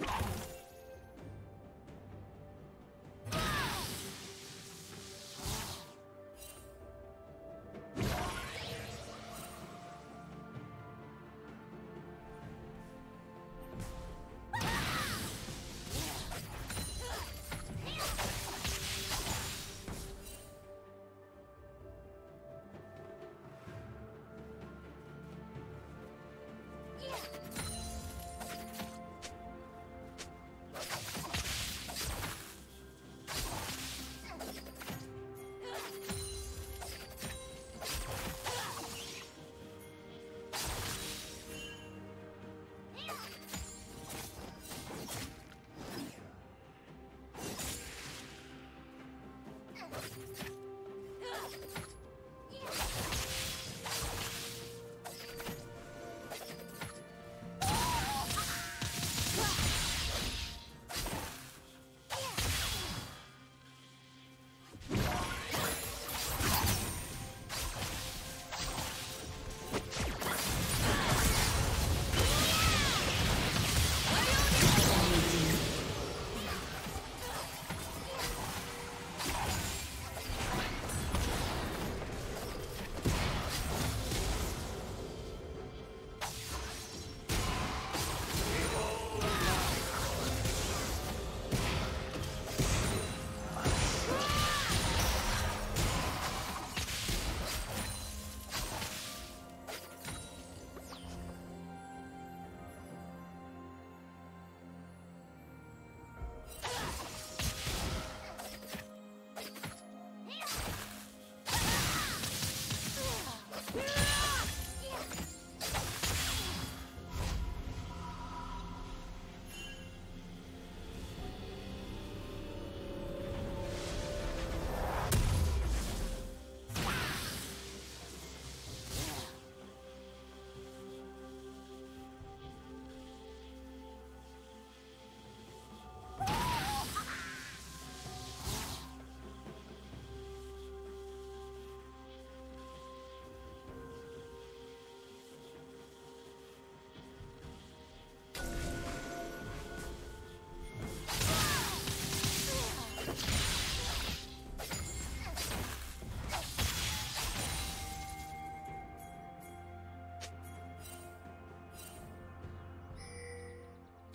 you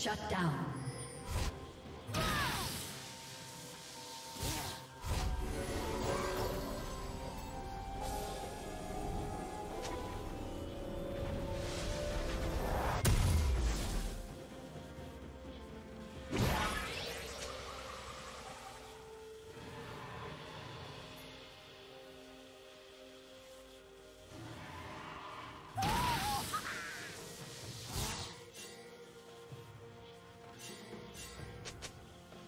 Shut down.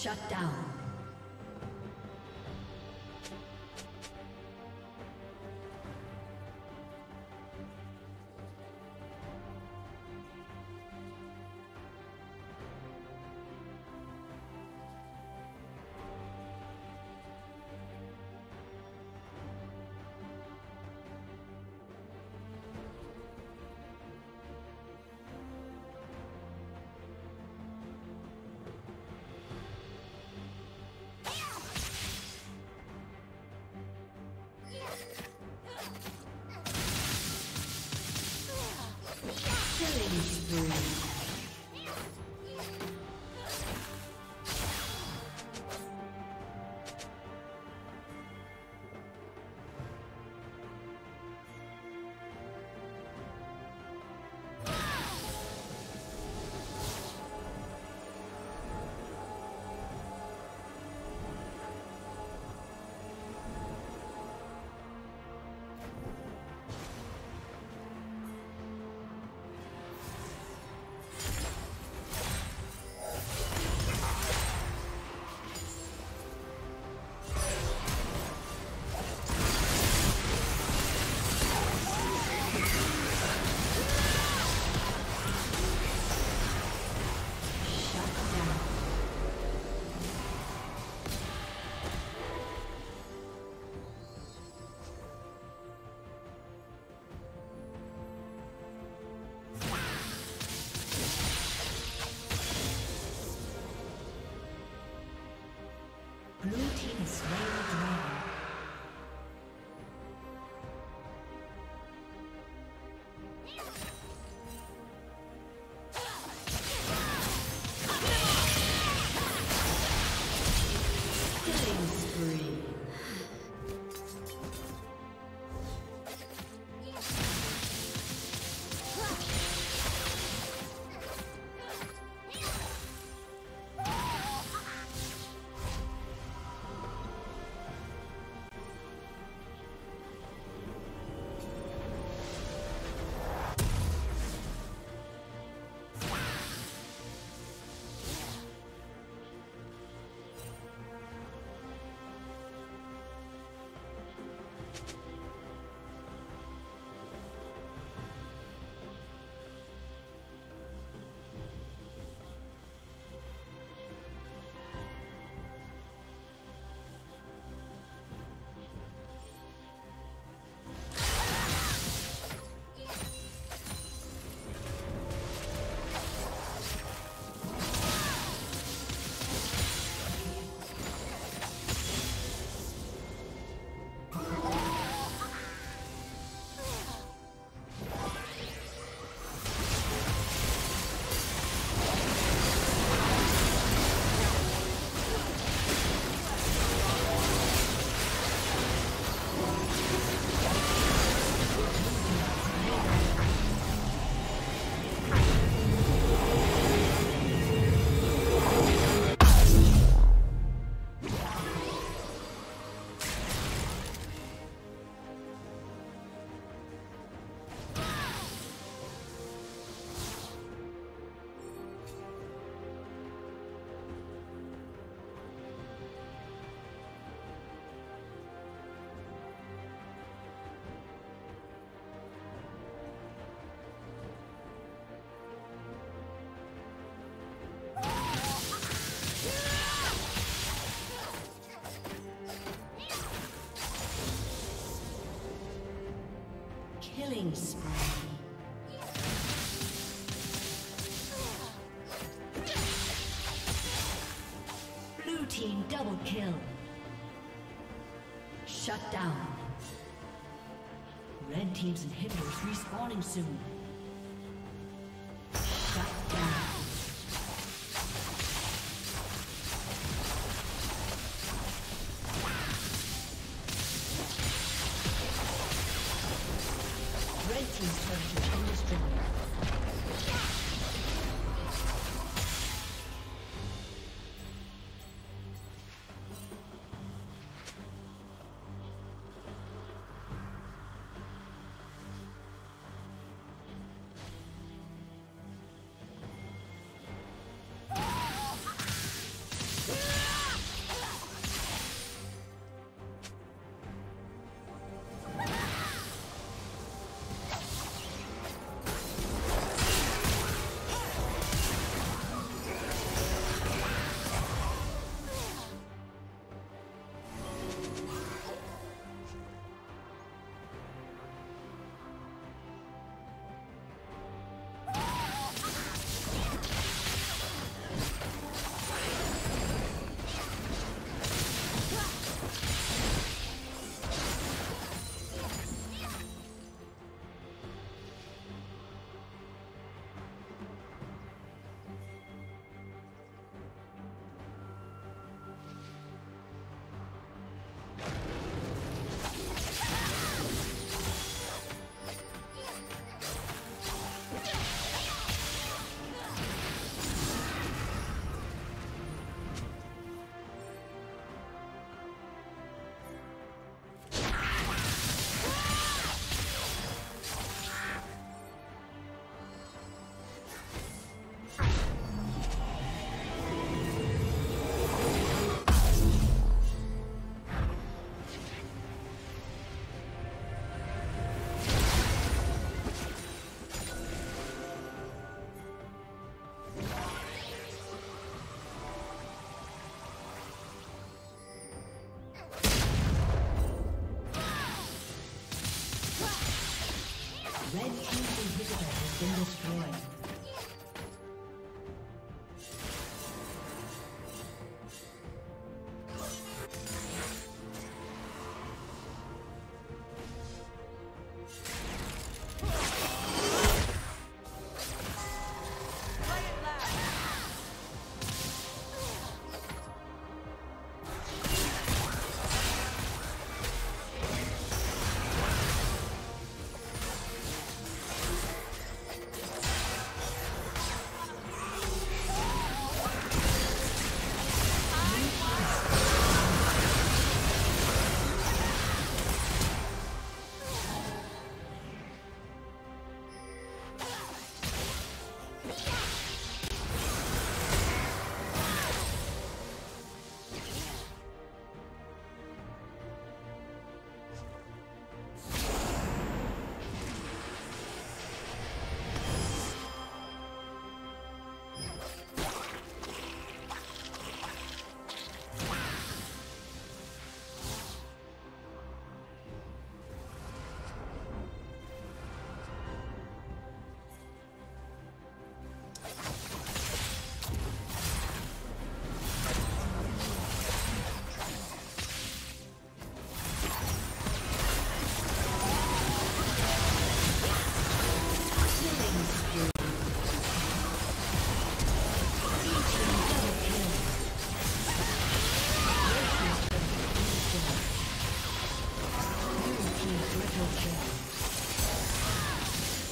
Shut down. Blue team is slain the. Killing spree. Blue team double kill. Shut down. Red team's inhibitors respawning soon.